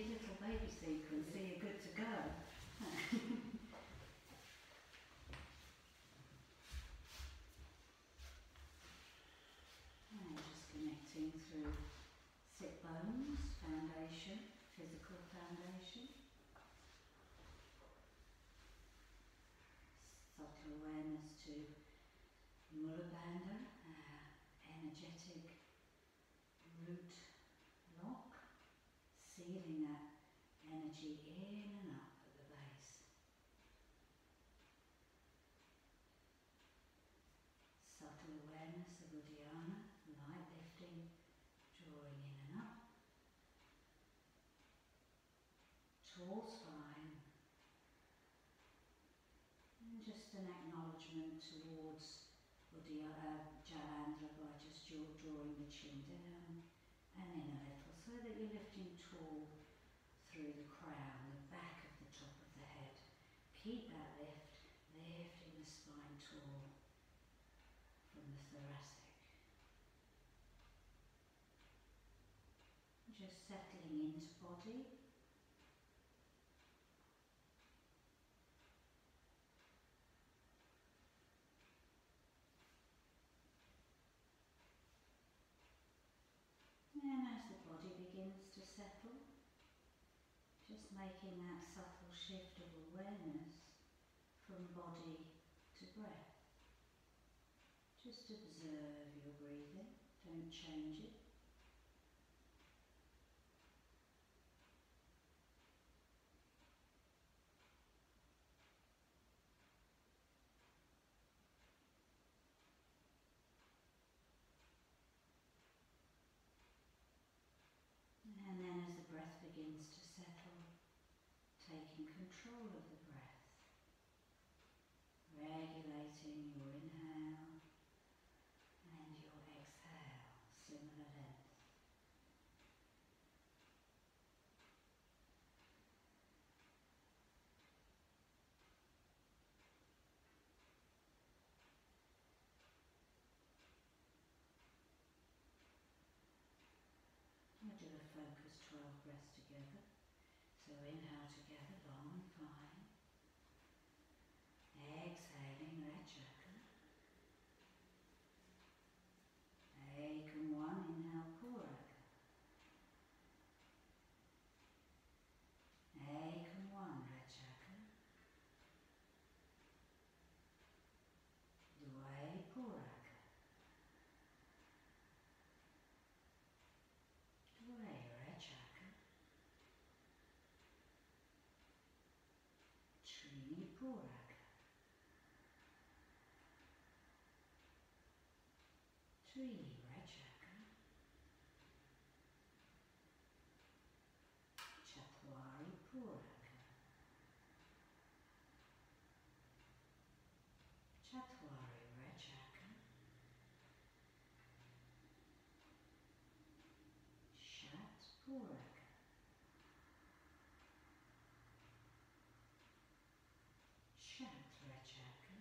your little baby sequence, so you're good to go. and just connecting through sit bones, foundation, physical foundation. Subtle awareness to Mulabandha, uh, energetic root lock, sealing that energy in and up at the base. Subtle awareness of Uddiyana, light lifting, drawing in and up. Tall spine. And just an acknowledgement towards Uddiyana, uh, Jalandhara by just drawing the chin down and in a little so that you're lifting tall through the crown, the back of the top of the head. Keep that lift, lifting the spine tall from the thoracic. Just settling into body. And as the body begins to settle, just making that subtle shift of awareness from body to breath. Just observe your breathing, don't change it. And then as the breath begins to settle, taking control of the breath, regulating your inhale and your exhale, similar length. We'll do a focus 12 breaths together. So inhale together, long and fine. Exhaling, Rechaka. Ekam one, inhale, Puraka. Ekam one, Rechaka. Dway, Puraka. Dway, Rechaka. Trini Puraka. Trini Rechaka. Chatwari Puraka. Chatwari Rechaka. Shat Puraka. Shat Rechaka.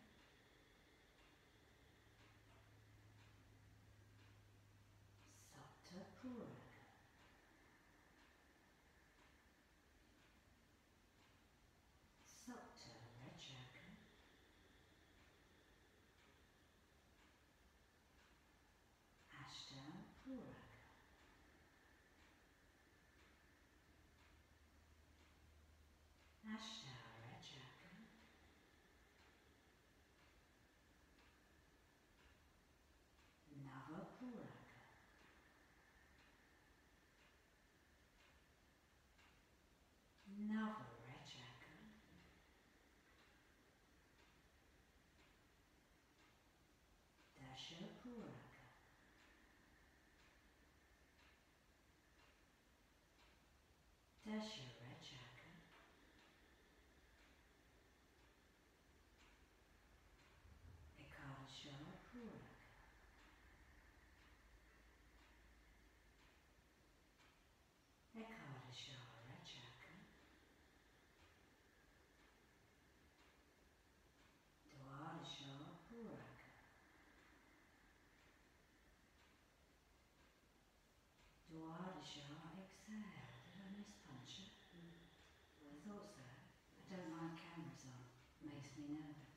I don't like cameras on. Makes me nervous.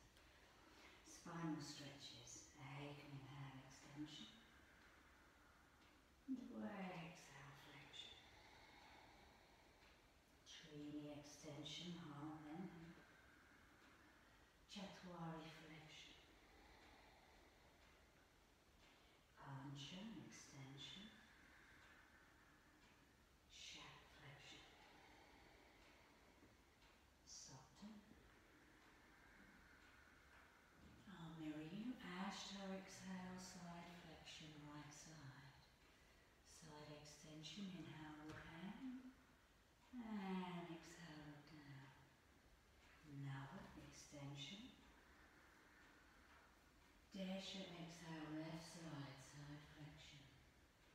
Spinal stretches. Egg and inhale extension. And away exhale flexion. Trini extension, heart length. Chatwari flexion. Pancha extension. Shat flexion. Soften. I'll mirror you. Ashto exhale, side flexion, right side. Side inhale, look. And exhale, down. Nava extension. Desha exhale, left side, side flexion.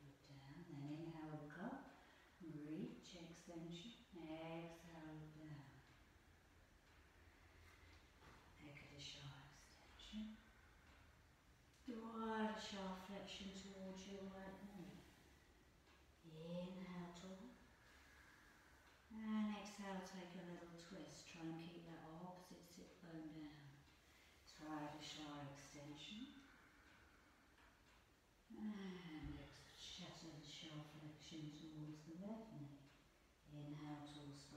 Look down, then inhale, up. Reach extension. Exhale, down. Ekadasha extension. Dwadasha flexion towards your right. Inhale, tall. And exhale, take a little twist. Try and keep that opposite sit bone down. Tridasha extension. And shatter the sharp flexion towards the left knee. Inhale, tall spine.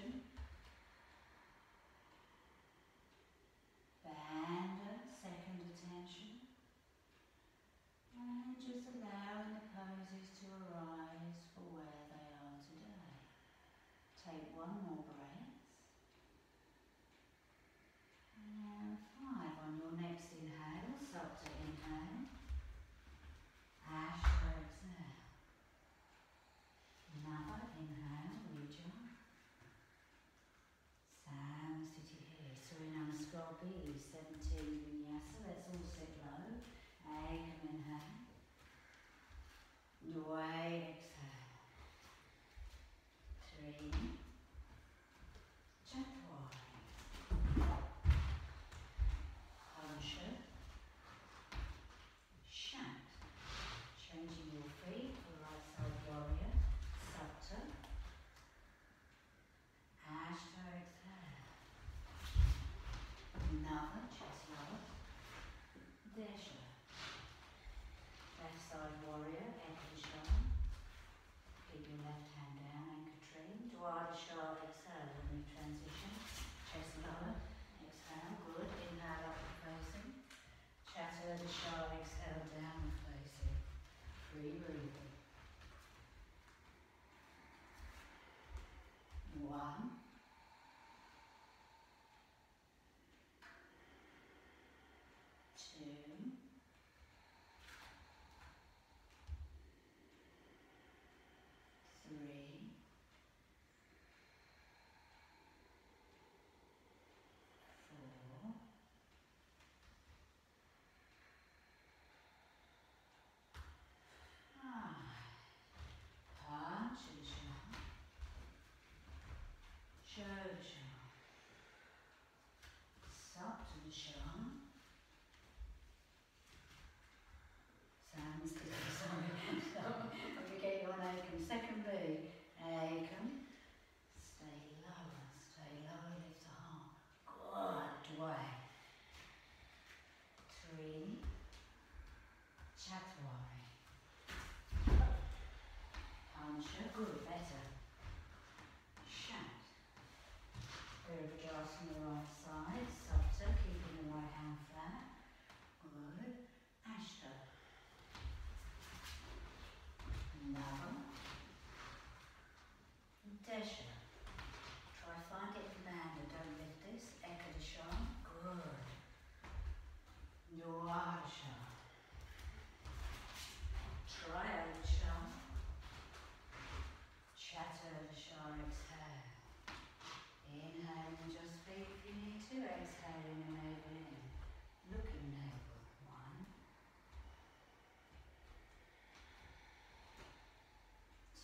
Notice allowing the poses to arise for where they are today. Take one more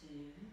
to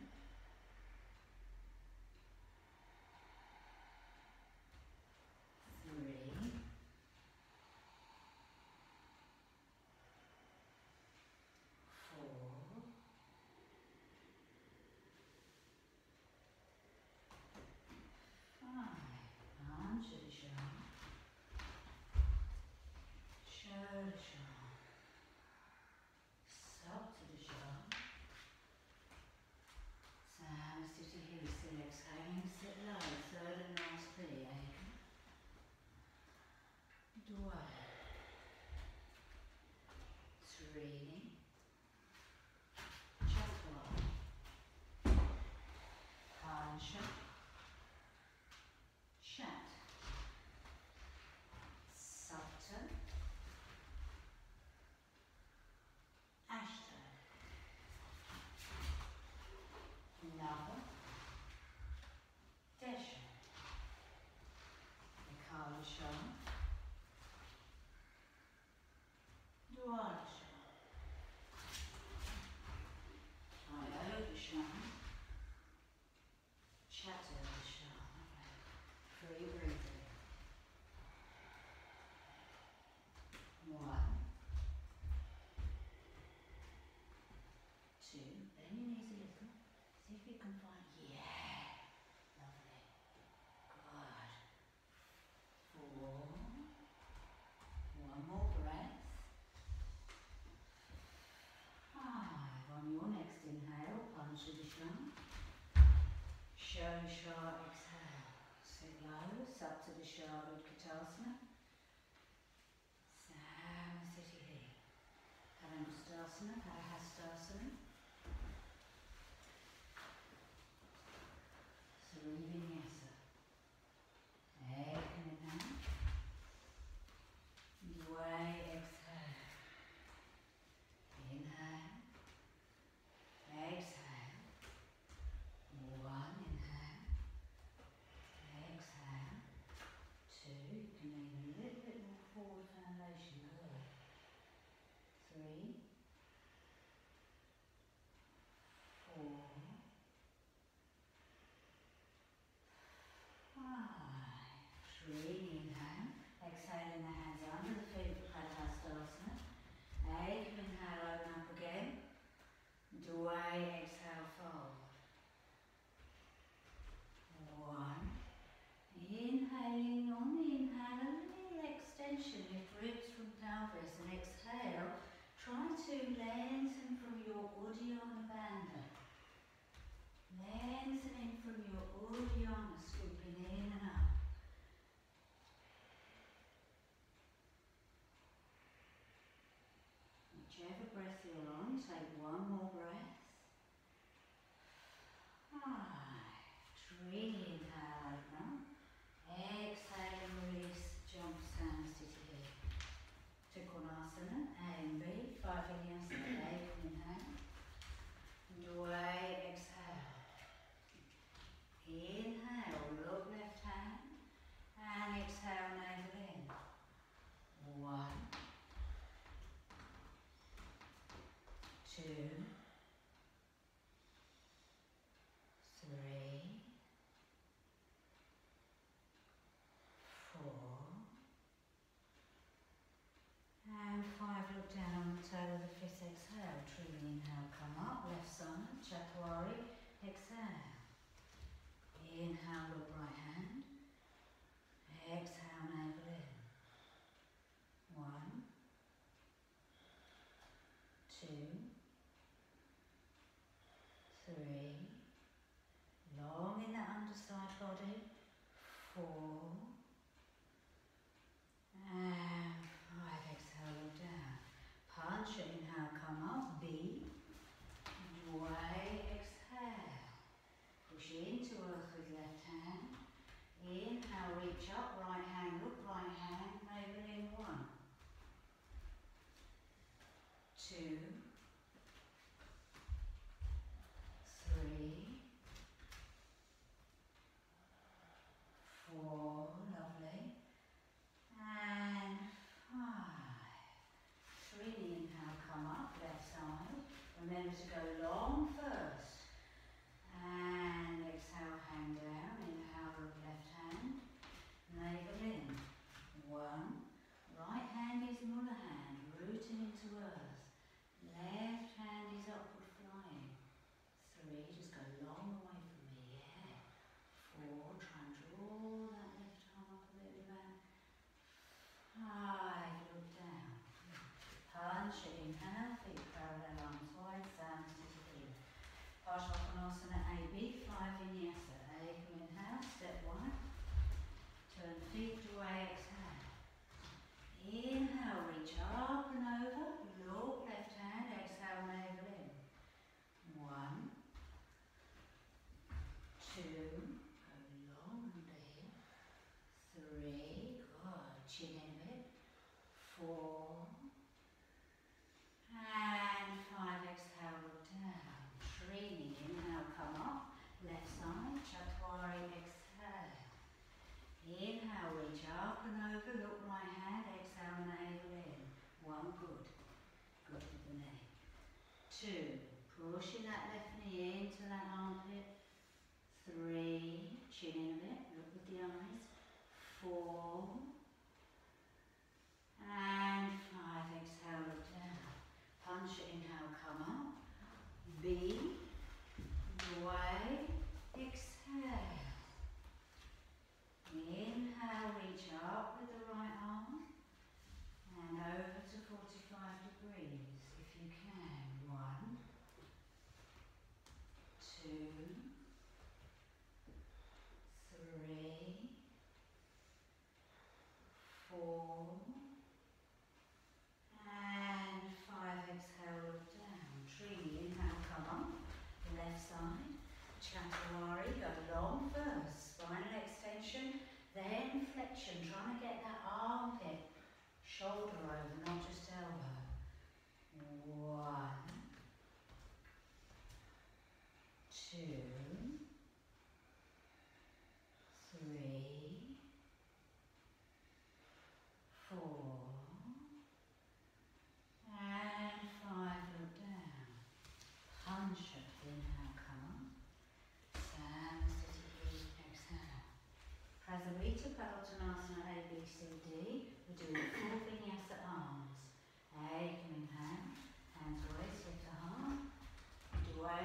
Shirley Shah, exhale. Sit low, up to the Shah Utkatasana. Samasiddhi. Kalangastasana, two, downstream and our feet parallel arms wide sound to the heel. AB, five vinyasa. A, inhale, step one. Turn feet two, pushing that left knee into that armpit, three, chin in a bit, look with the eyes, four, and five, exhale, look down, punch, inhale, come up, B, away, shoulder over, not just elbow. One, two.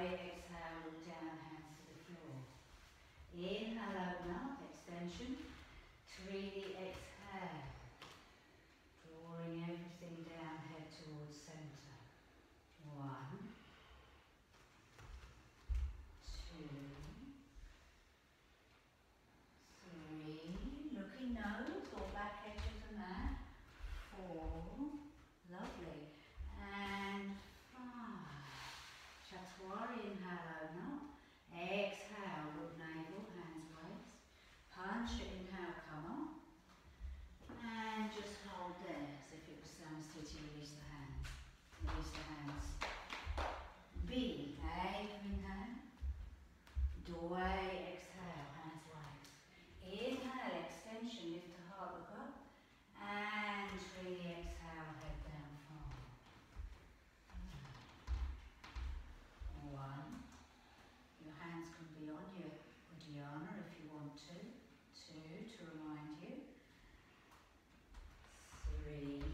exhale, down, hands to the floor. Inhale, open up, extension. Three, exhale. ready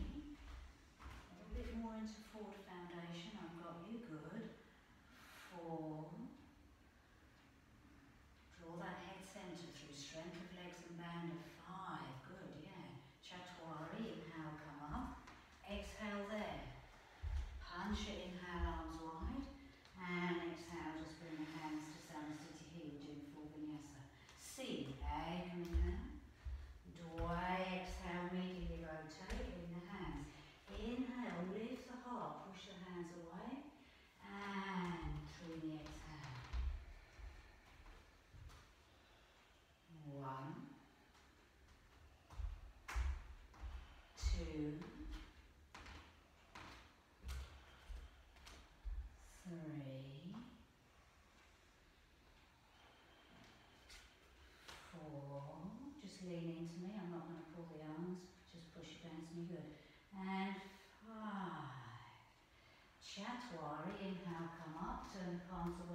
clinging to me. I'm not going to pull the arms, just push it down, it's me good. And five. Chatwari, inhale, come up, turn the palms away.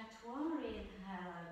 statuary in her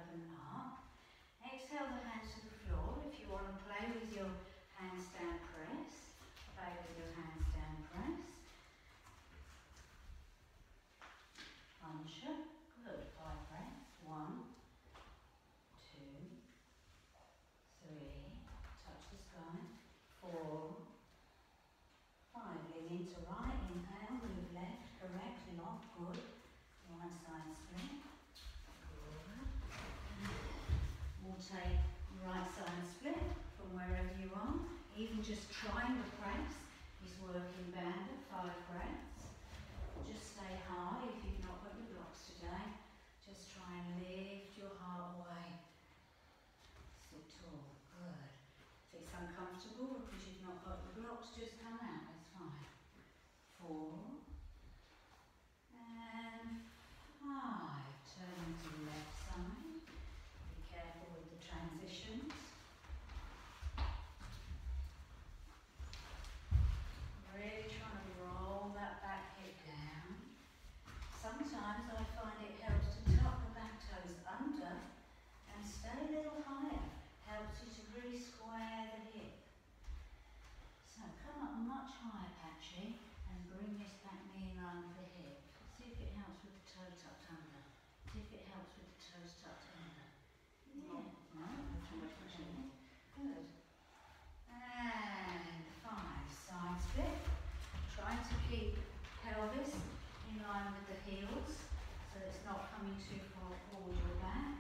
pelvis in line with the heels, so it's not coming too far forward or back.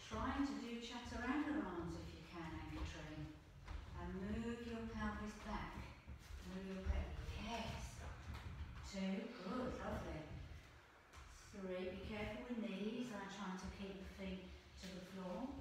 Trying to do chaturangas arms if you can, anchor Try And move your pelvis back. Move your pelvis. Yes. Two. Good. Lovely. Three. Be careful with knees. I'm trying to keep the feet to the floor.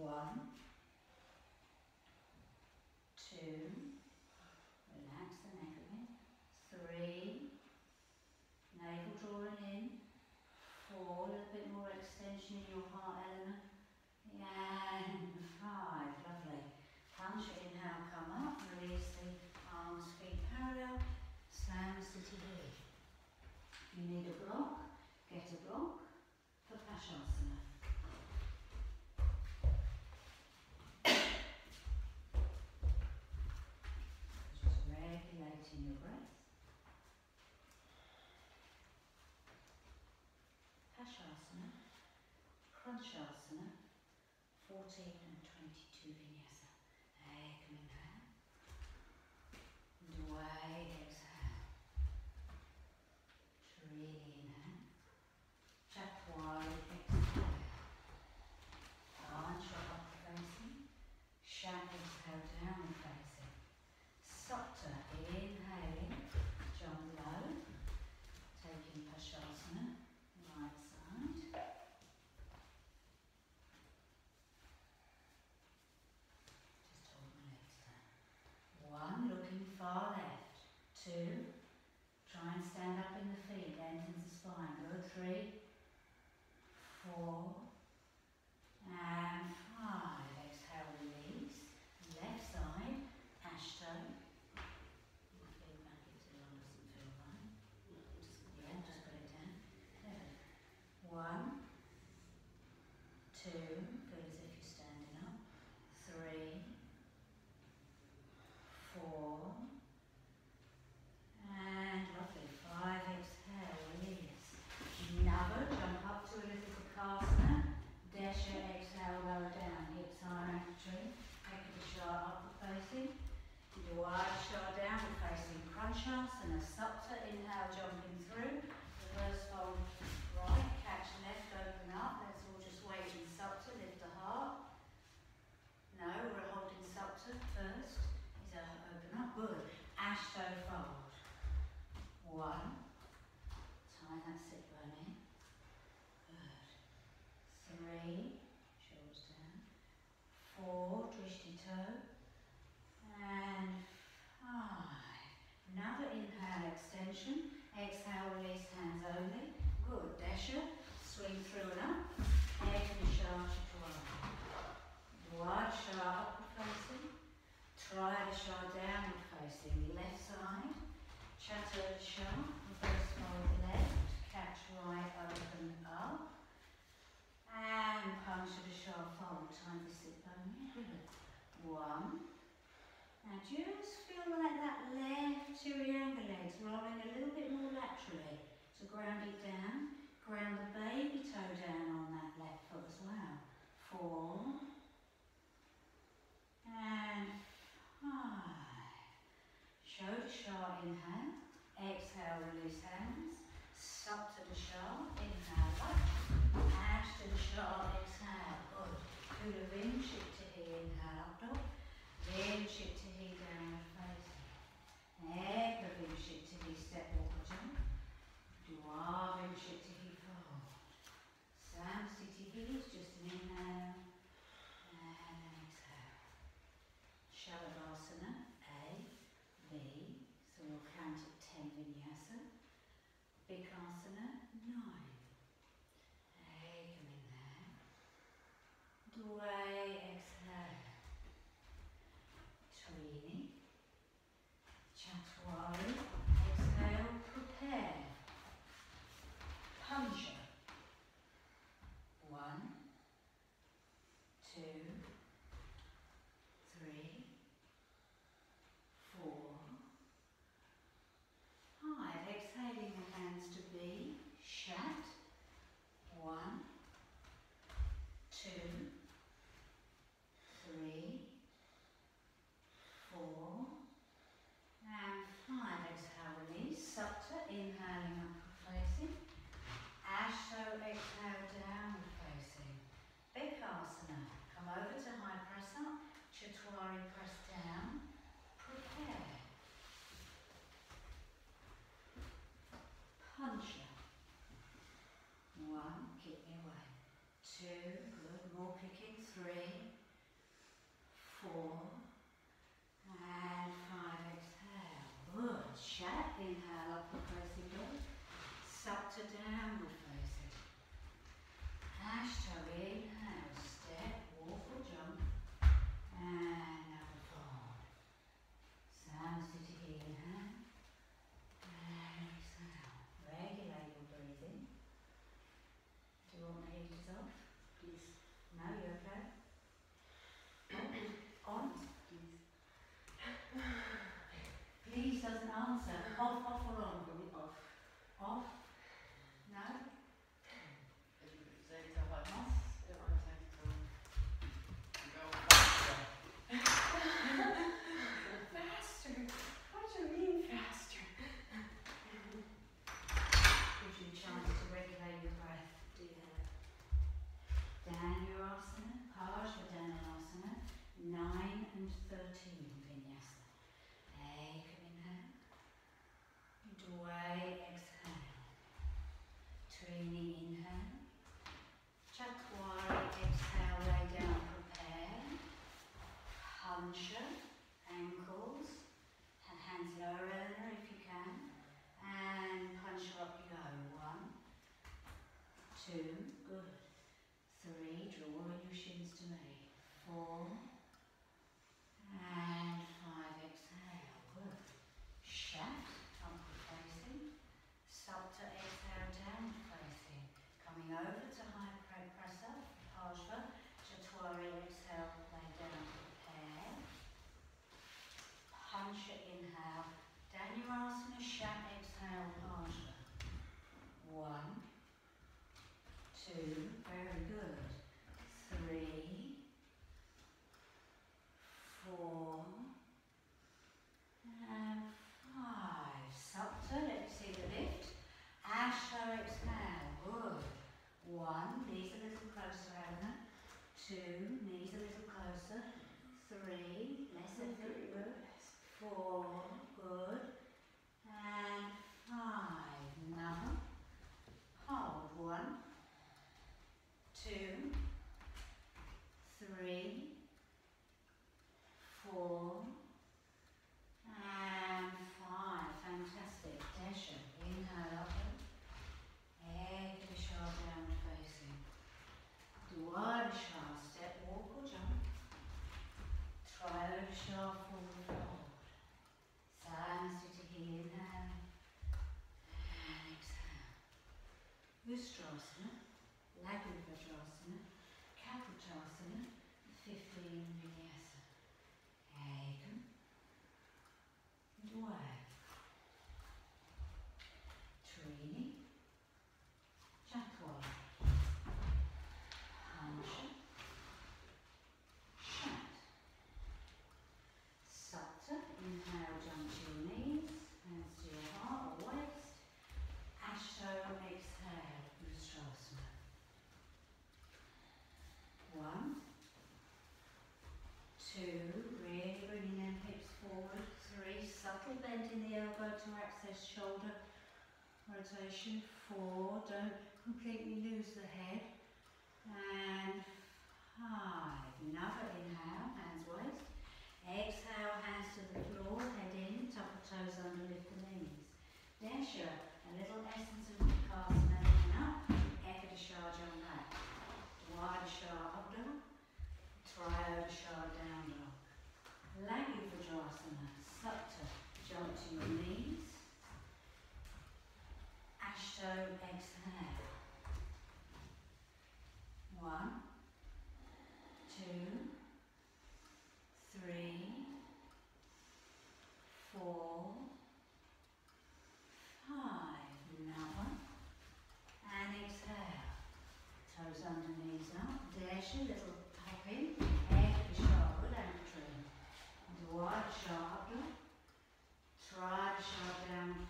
One, two, relax the neck again. Three, navel drawing in. Four, a little bit more extension in your heart element. And five, lovely. Punch, inhale, come up, release the arms, feet parallel. Stand, city here. You need a block. your breath. Pashasana, Krounchasana, far left. Two. Try and stand up in the feet, lengthen the spine. Go three, four, and Kula Venship to here Vajrasana, Laguna Vajrasana, Kapotasana, 15 million. chest, shoulder rotation, four, don't completely lose the head, and five, another inhale, hands waist, exhale, hands to the floor, head in, top of toes under, lift the knees, dasher, a little essence of the in up, ekadashar jambha, dwadashar abdha, triodashar down dog, laghu vajrasana, sutta, jump to your knees, show, exhale. One, two, three, four, five. Another. And exhale. Toes under, knees up. Dash a little pop in. Head shoulder and trim. Wide shoulder. Try to shove down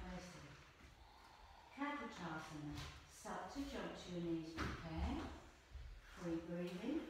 asana. Start to jump to your knees Okay. Free breathing.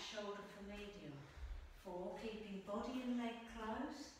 shoulder for medium. Four, keeping body and leg close.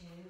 two,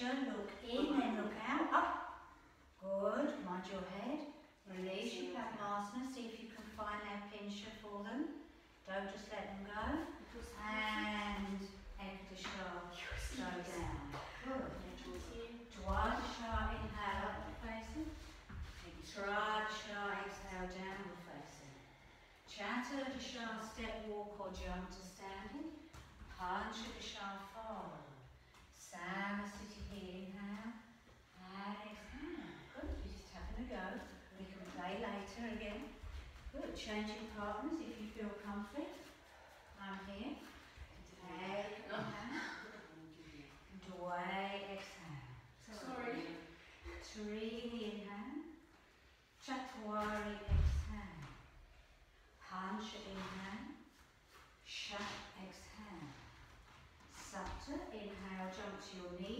Hashem changing partners if you feel comfy. I'm here. Inhale, and away, exhale. Sorry. Three, inhale. Chatwari, exhale. Punch, inhale. Shat, exhale. Sapta, inhale, jump to your knees.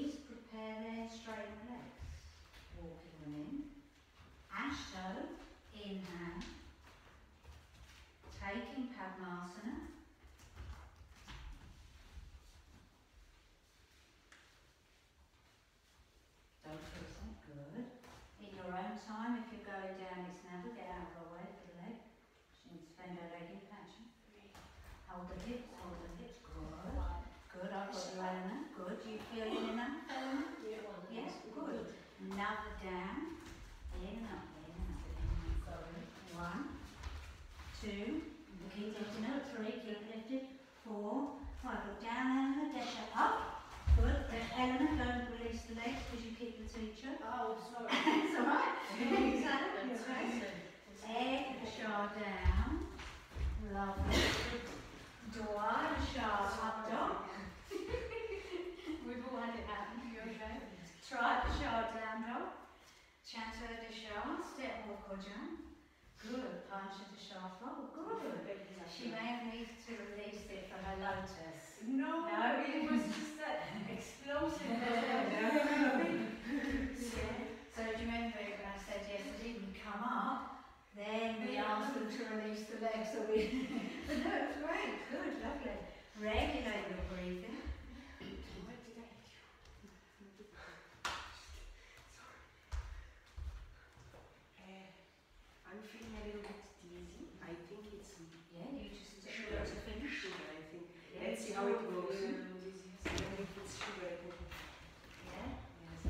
Legs, so we, but no, it was great, good, lovely. Regulate your breathing. What did I do? Uh, I'm feeling a little bit dizzy. I think it's Yeah, you just do sugar. it to finish. Sugar, I think. Yeah, Let's see it's how it all goes. good. And if it's sugar, I think. Yeah, Yes.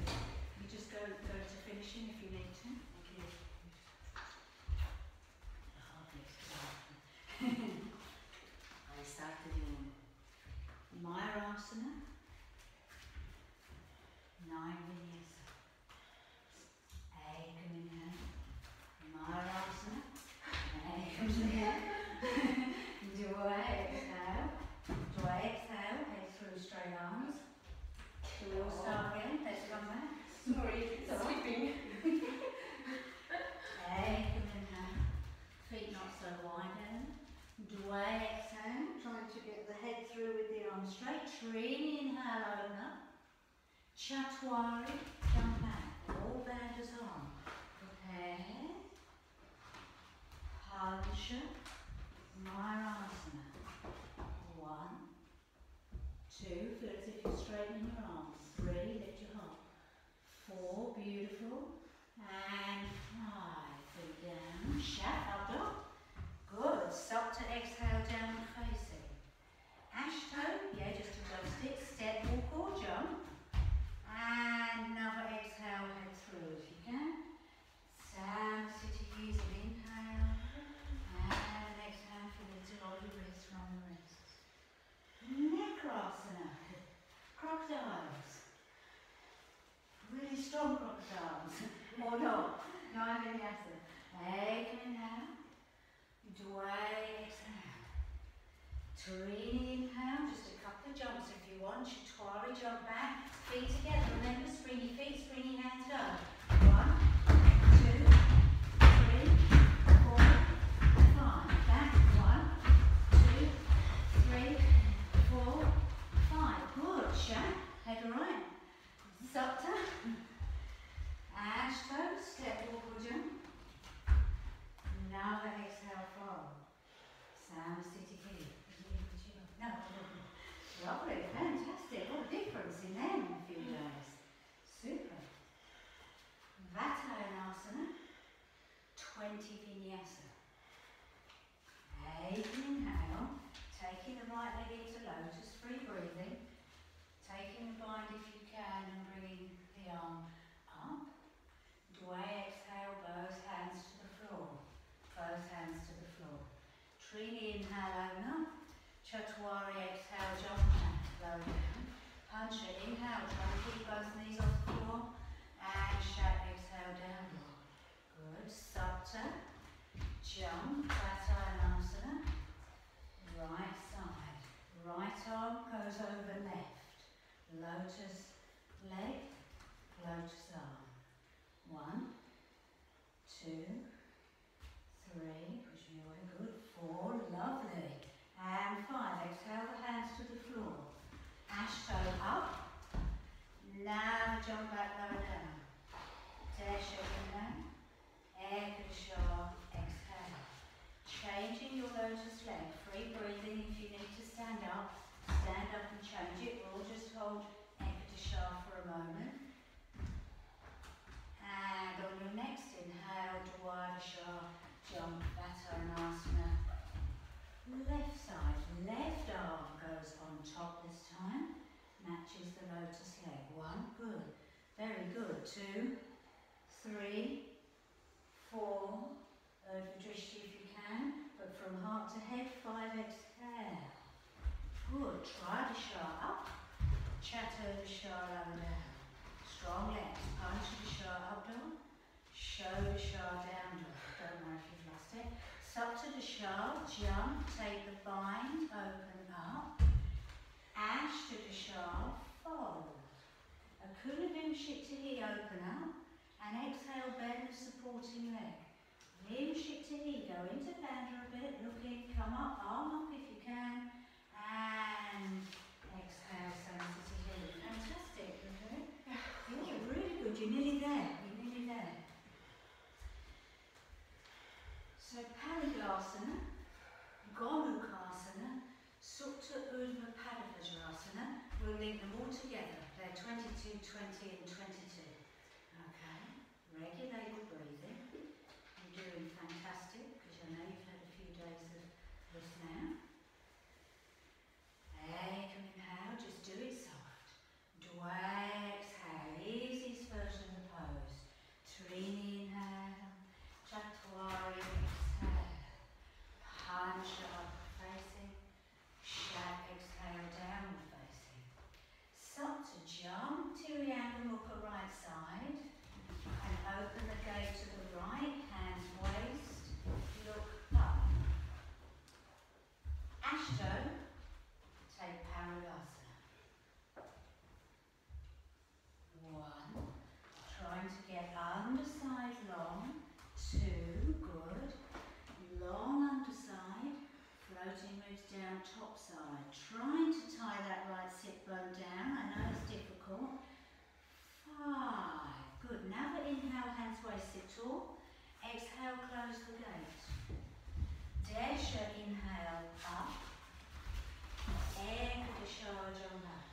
you just go, go to finishing if you need to. Okay. Hardly start. I started in Mayurasana. Nine vinyasa. Ekam inhale. Mayurasana. Ekam inhale. Dua exhale. Dua exhale. Head through straight arms. So we all start again. Let's come back. Sorry, It's all right. sleeping. Ekam inhale. Feet not so wide then. Dua exhale. Trying to get the head through with the arms straight. Trini inhale, up. Chatwari, jump back. All bend as arm. Prepare. Hansha. Mayurasana. One. Two. Feel as if you're straightening your arms. Three. Lift your heart. Four. Beautiful. And five. Feet down. Shat up dog. Good. Stop to exhale down. Ashton, yeah, just adjust it. Step, walk or jump. And another exhale, head through if you can. Sam, sitting an inhale. And exhale, feel the jolly wrist from the wrists. Nakrasana. Crocodiles. Really strong crocodiles. or not. No, I think that's it. Ekam inhale. Dway exhale. Trini inhale, just a couple of jumps if you want. Chatwari jump back, feet together. Remember, springy feet, springy hands go. One, two, three, four, five. Back. One, two, three, four, five. Good. Shan. Head right. Supta. Ashto. Step walk or jump. Another exhale forward. Sam City lovely, fantastic. What a difference in them in a few mm. days. Super. Vatayana 20 vinyasa. Take inhale, taking the right leg into lotus, free breathing. Taking the bind if you can and bringing the arm up. Dway exhale, both hands to the floor. Both hands to the floor. Trini inhale, open up. Chatwari exhale, jump low down. Punch it, inhale, try to keep both knees off the floor. And shout, exhale, down. Good, Supta, jump, Vatayanasana. Right side, right arm goes over left. Lotus leg, lotus arm. One, two, three, pushing away, good, four, lovely. And five, exhale the hands to the floor. Ash toe up. Now jump back lower down. Dash open down. Air. Exhale. Changing your lotus leg. Free breathing. If you need to stand up, stand up and change it. We'll just hold ekadasha for a moment. And on your next inhale, Dwadasha, jump, Batanasana. Left side, left lotus leg. One, good. Very good. Two, three, four. Over drishti if you can, but from heart to head, five, exhale. Good. Try the Triadishara up, Chaturvishara down. Strong legs. Panchadishara up dog, Shodishara down dog. Don't worry if you've lost it. Up to the Saptadishara, jump, take the bind, open up. Ashtadishara, fold. Akula Vimshikti, open up. And exhale, bend the supporting leg. Vimshikti, go into Bandha a bit, look in, come up, arm up if you can. And exhale, Sansati Fantastic, okay? Yeah, really good. You're nearly there. You're nearly there. So Parighasana, Gomukhasana, Supta Urdhva Padavajrasana, we'll link them all together. They're 22, 20 and 22. Okay, regulate your breathing. You're doing fantastic because I know you've had a few days of this now. Ekam inhale, just do it soft. Dway exhale, easiest version of the pose. Trini inhale, Chatwari exhale. Pancha up facing. Shat exhale, downward facing. Supta jump, Tiriyanga Mukha right side. And open the gate to the right, hands waist. Look up. Ashto, take Paragasa. One. Trying to get underside long. Two. Good. Long underside. Floating down top side. Trying to tie that right sit bone down. I know it's difficult. Five. Good. Now the inhale, hands waist sit tall. Exhale, close the gate. Desha inhale up. Ekadashar jump up.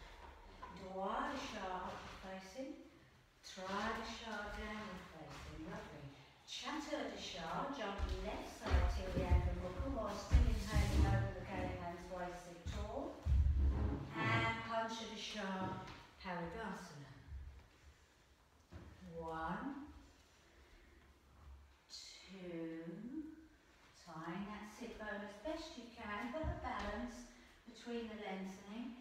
Dwadashar upward facing. Tridashar downward facing. Lovely. Chaturdashar jump left side till the ankle mukha while And Panchadashar Parighasana. One, two, tying that sit bone as best you can, but a balance between the lengthening.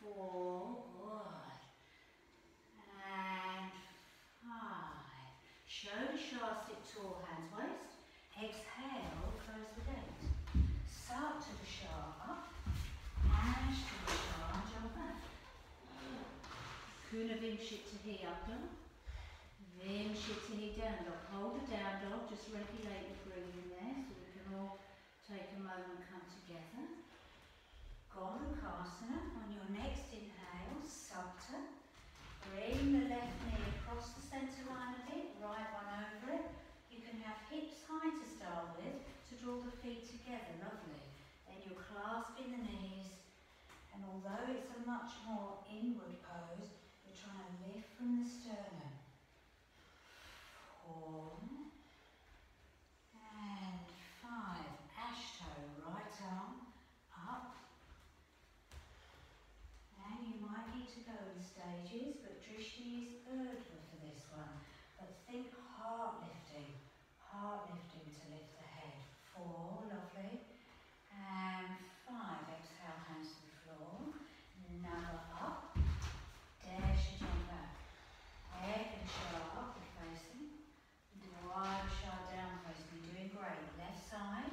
Four, good. And five. Shoulder shar, sit tall, hands waist. Exhale, close the gate. Start to the. Ash to the shar, jump back. Kuna Vimshikti up dog. Vimshikti down dog. Hold the down dog, just regulate the breathing there so we can all take a moment, and come together. Gomukhasana on your next inhale, Supta. Bring the left knee across the centre line a bit, right one over it. You can have hips high to start with to draw the feet together, lovely. Then you're clasping the knees, and although it's a much more inward pose, to lift from the sternum. Four. And five. Ashto, right arm up. And you might need to go in stages, but Drishti is Urdhva for this one. But think heart lifting, heart lifting to lift the head. Four, lovely. And five, exhale, hands to the floor. Another up. Dash jump back. Egg and shar upward facing. Wide shar down facing. You're doing great. Left side.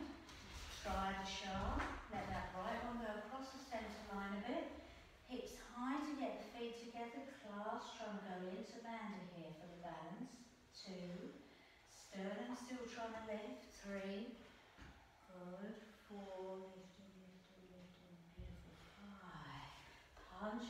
Try the shar. Let that right one go across the centre line a bit. Hips high to get the feet together. Clasp, trying to go into bandha here for the balance. Two. Sternum still trying to lift. Three. Good. Four. Lifting, lifting, lifting. Beautiful. Five. Punch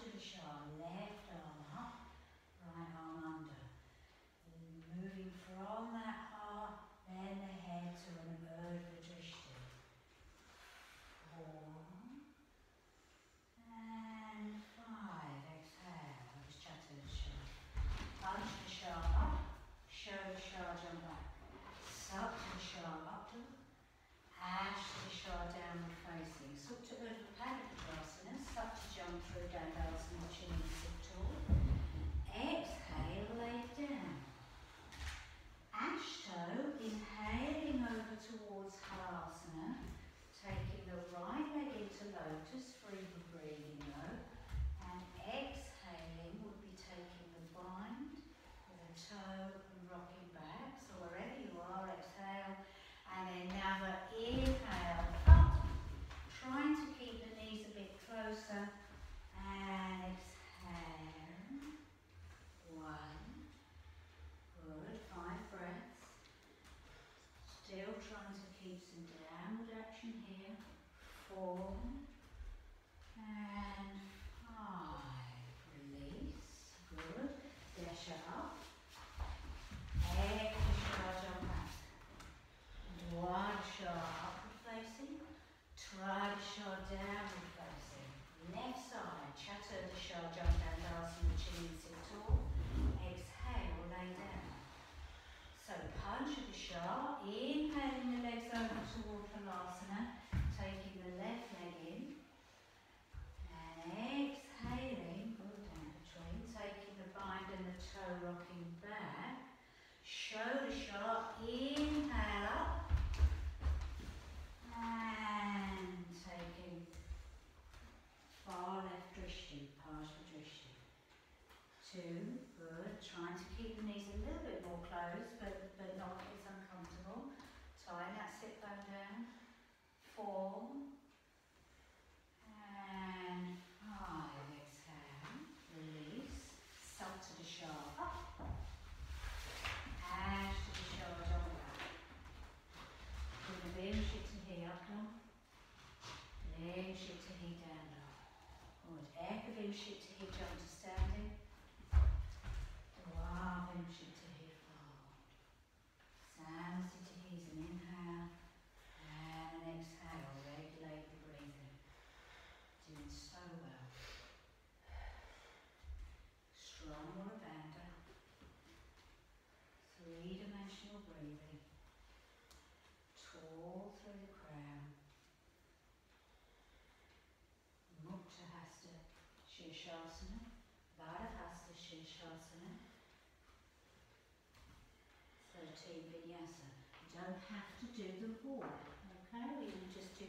rocking back. So wherever you are, exhale. And then now inhale up, trying to keep the knees a bit closer. And exhale. One. Good. Five breaths. Still trying to keep some downward action here. Four. crucial to hijab to Shavasana. So to Vinyasa. You don't have to do them all, okay? You can just do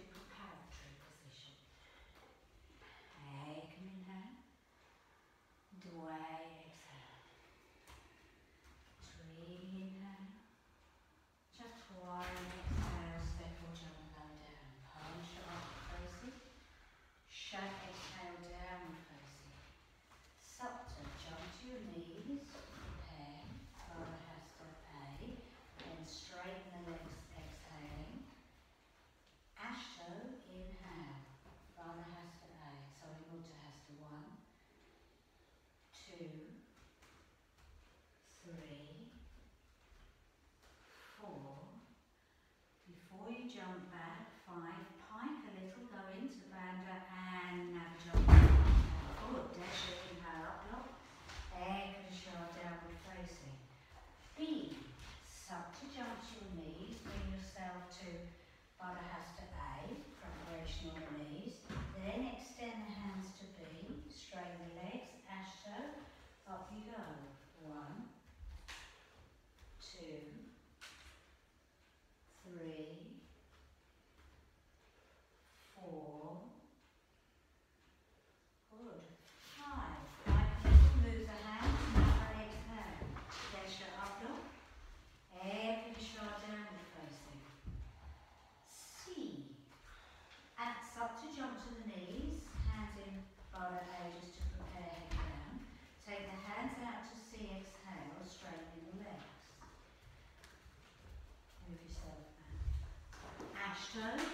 section.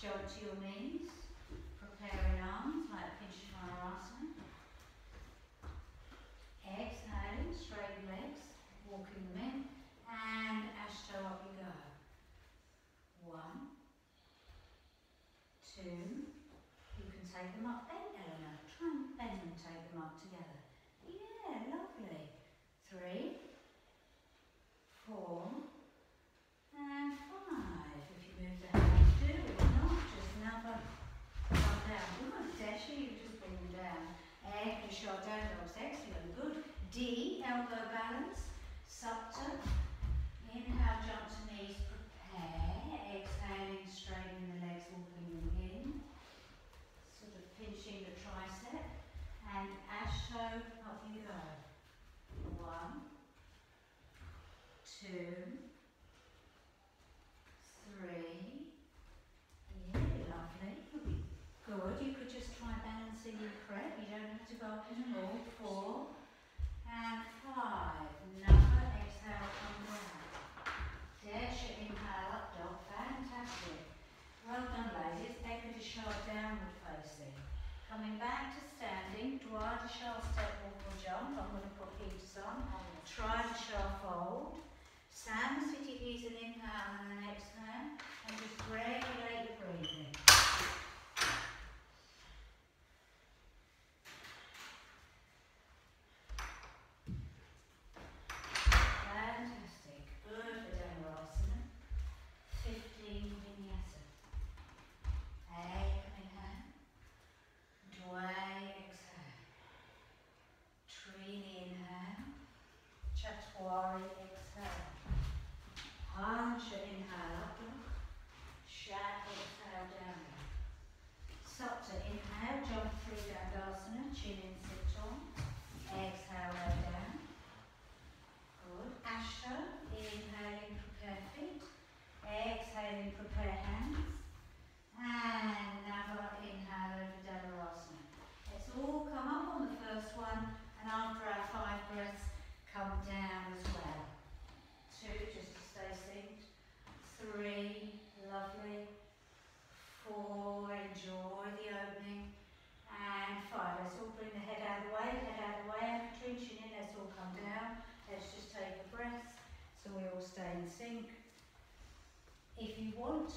Joe Giovanni.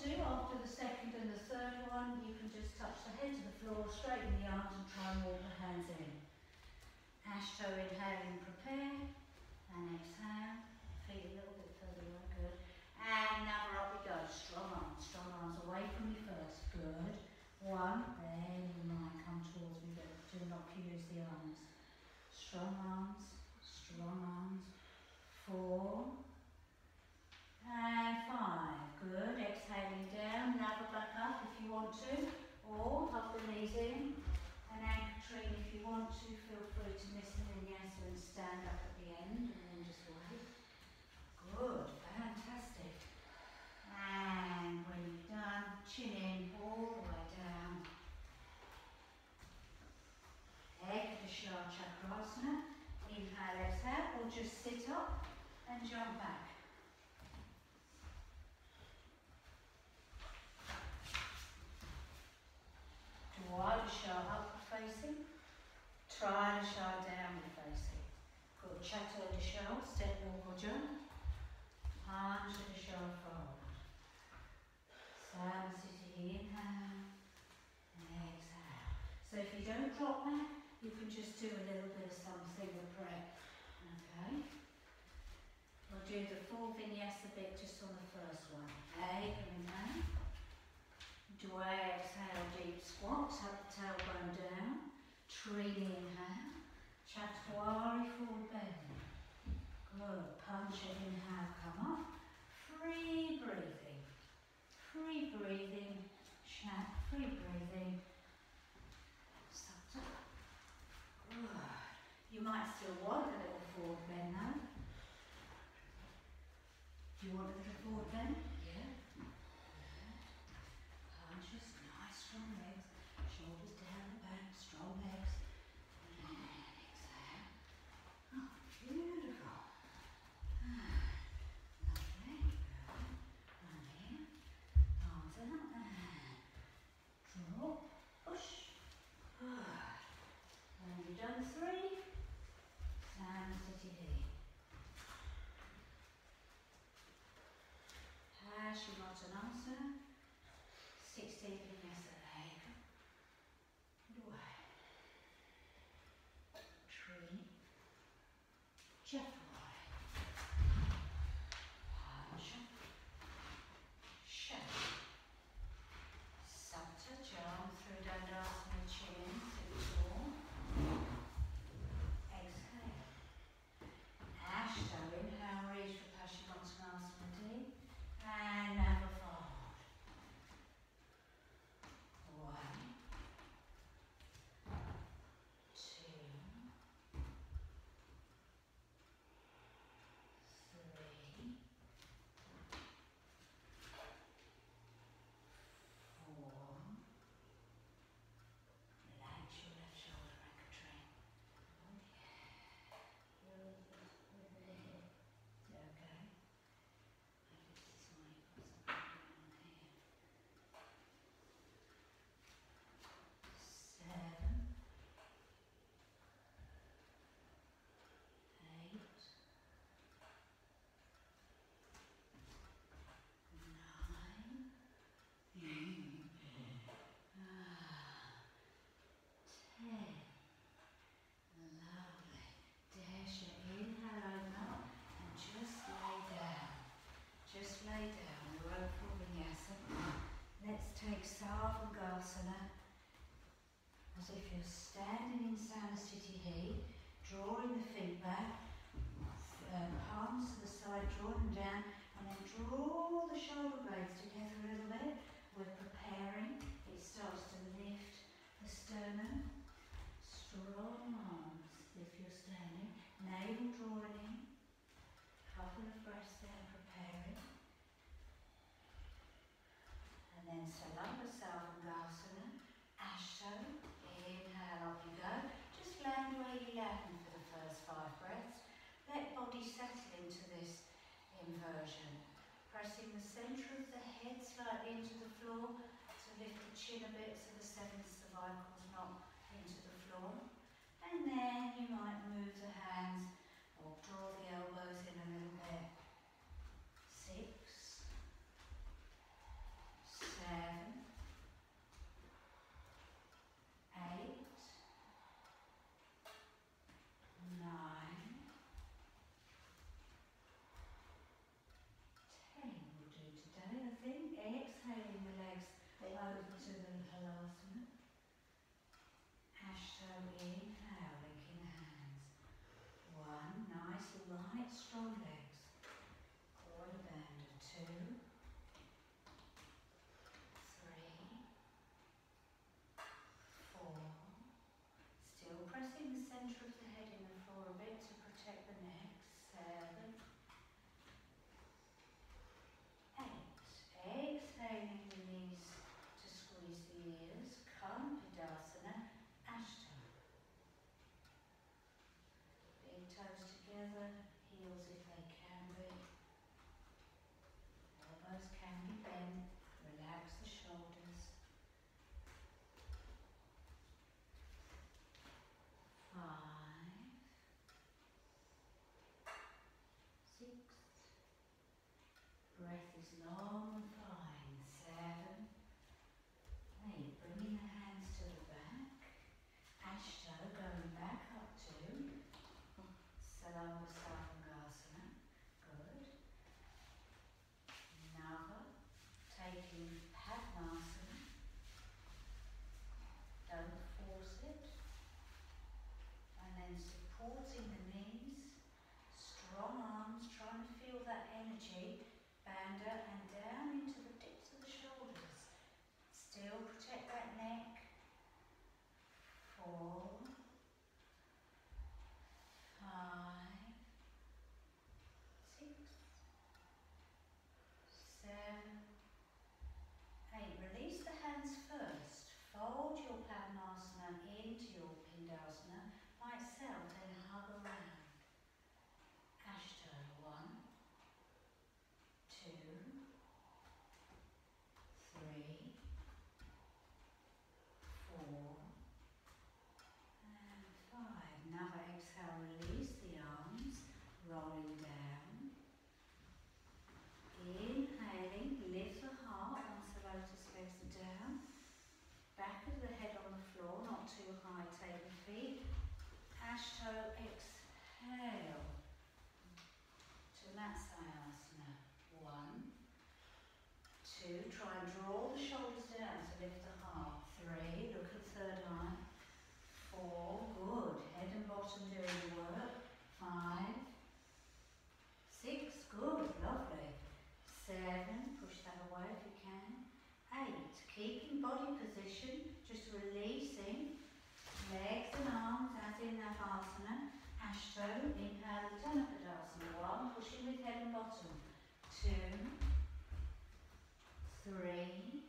to, after the second and the third one, you can just touch the head to the floor, straighten the arms and try and walk the hands in. Ashto inhaling jump back. Try to show upward facing, try to show downward facing. Good, chateau to show, step normal jump, palms to the show forward. Sam sitting inhale, exhale. So if you don't drop that, you can just do a little bit of something, a breath, okay? do the full vinyasa bit just on the first one. Okay, coming down. Exhale, deep squat, tuck the tailbone down. Tree inhale. Chatwari full bend. Good. Punch it inhale, come up. Free breathing. Free breathing. Chat, free breathing. Stop. Good. You might still want a little forward bend now. Do you want to look forward then? breaths there, preparing. And then Salamba Sarvangasana, Asho, inhale, up you go. Just land where you land for the first five breaths. Let body settle into this inversion. Pressing the centre of the head slightly into the floor, to lift the chin a bit so the seventh cervical is not into the floor. And then you might move the head. is long Exhale to Matsyasana. One, two, try and draw the shoulders down, so lift the heart. Three, look at third eye. Four, good, head and bottom doing the work. Inhale in how the Tanaka dancing one, pushing with head and bottom. Two, three,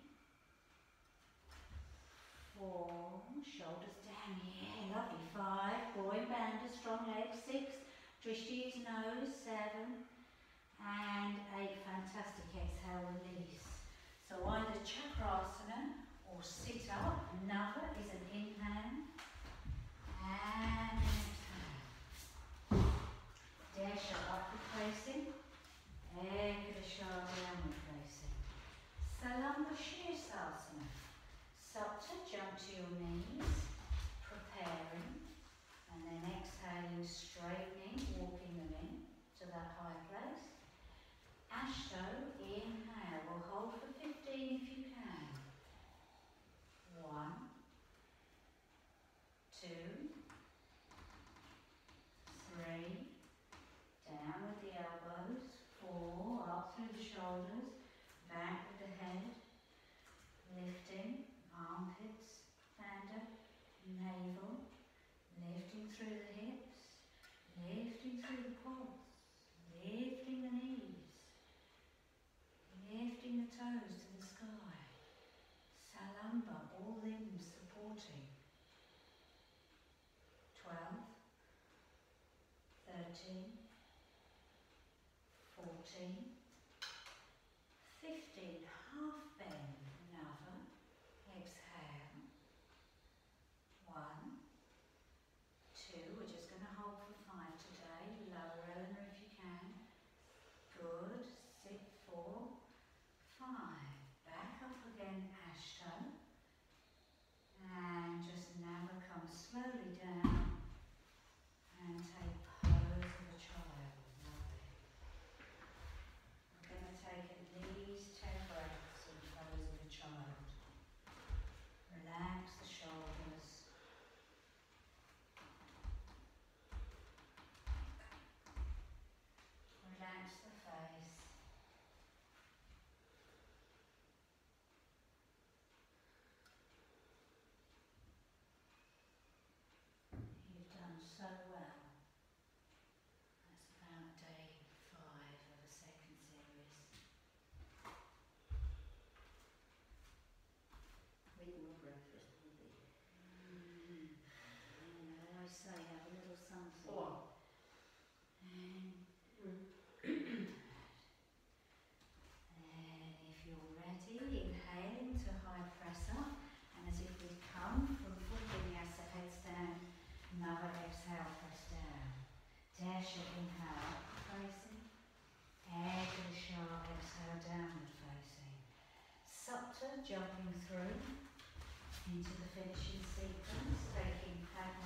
four, shoulders down, yeah, lovely. Five, groin bend, a strong leg. Six, twist to nose. Seven, and eight, fantastic exhale, release. So either chakrasana or sit up. Another is an inhale. And Ardhyan placing. Salam Sirsasana. Supta, jump to your knees, preparing, and then exhaling straight jumping through into the finishing sequence, taking pad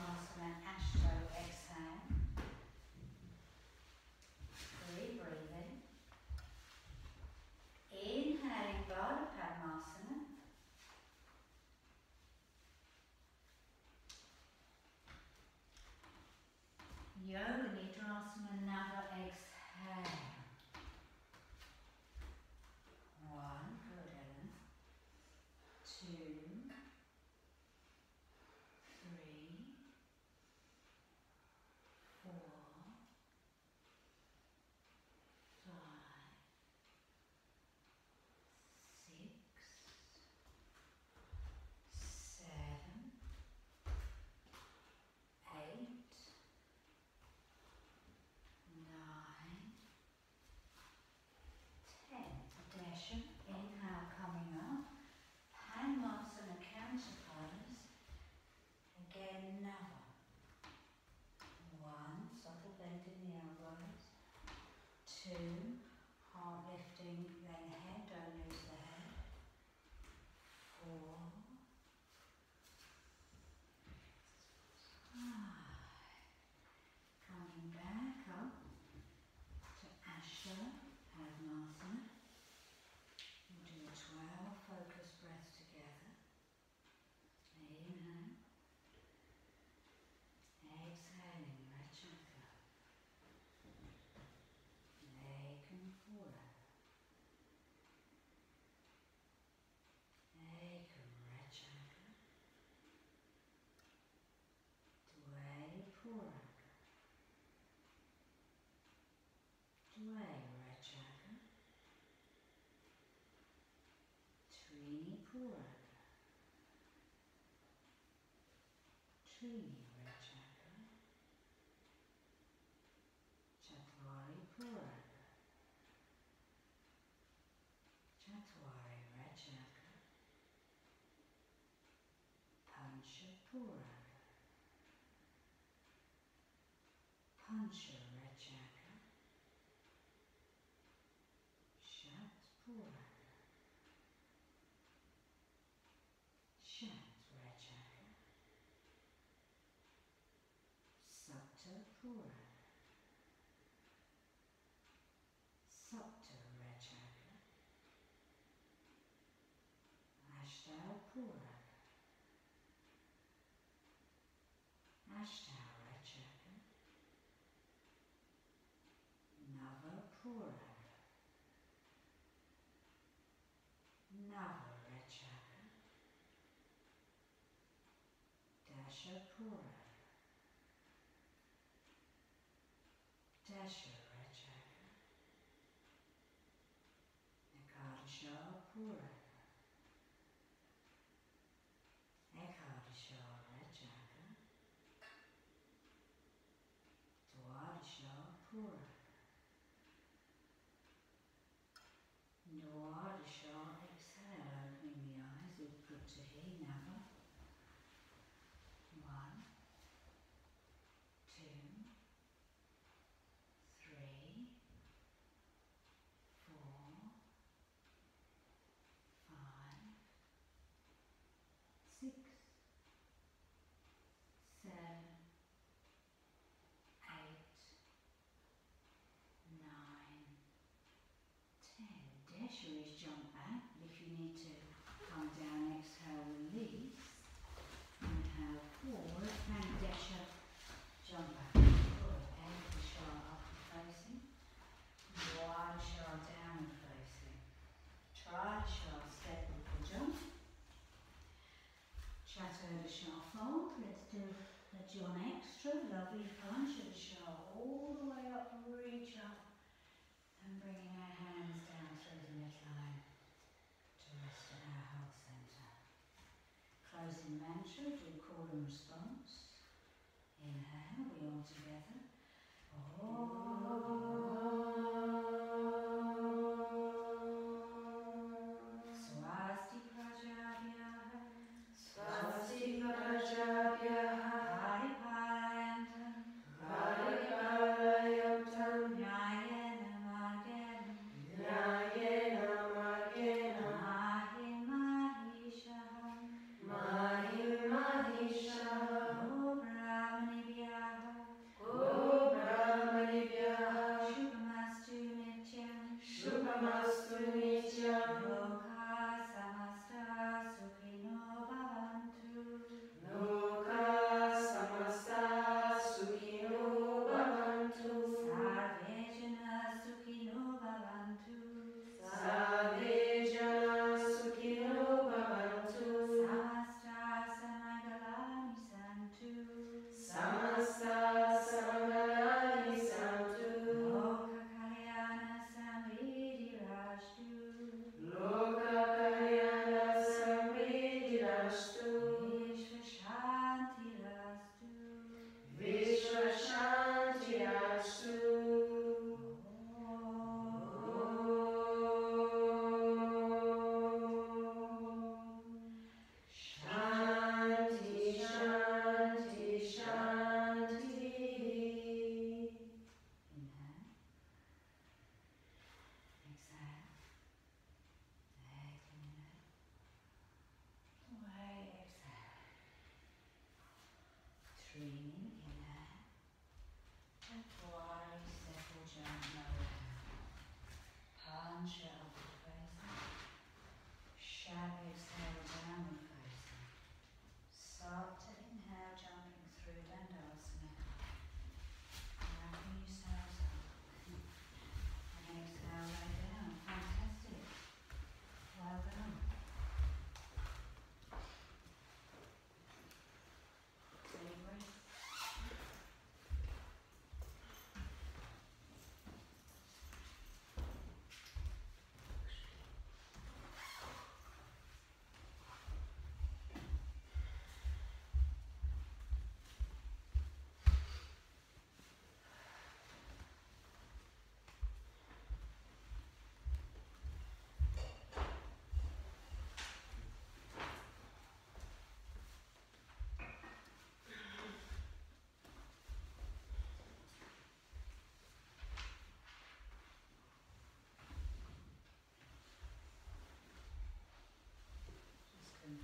Puraka. Trini Rechaka. Chatwari Puraka. Chatwari Rechaka. Pancha Puraka. Pancha Rechaka. Shat Puraka. Shat Rechaka. Sapta Puraka. Sapta Rechaka. Ashtau Puraka. Ashtau Rechaka. Nava Puraka. Nava Rechaka. Dasha Puraka. Dasha Rechaka. Ekadasha Puraka. Ekadasha Rechaka. Dwadasha Puraka. Dwadasha exhale, opening the eyes with Puttihi Nava. One, two, three, four, five, six, seven, eight, nine, ten. Desheries jump back. If you need to come down, exhale, release. Inhale forward and Desha jump back. Good. Ekadasha up and facing. Dwadasha down and facing. Tridasha step with the jump. Chaturdasha fold. Let's do let's do an extra lovely Panchadasha all the way up, reach up and bringing our hands through the midline to rest at our heart centre. Closing mantra, do call and response. Inhale, we all together.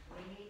Completely allowing